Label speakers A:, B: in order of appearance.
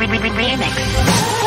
A: Remix.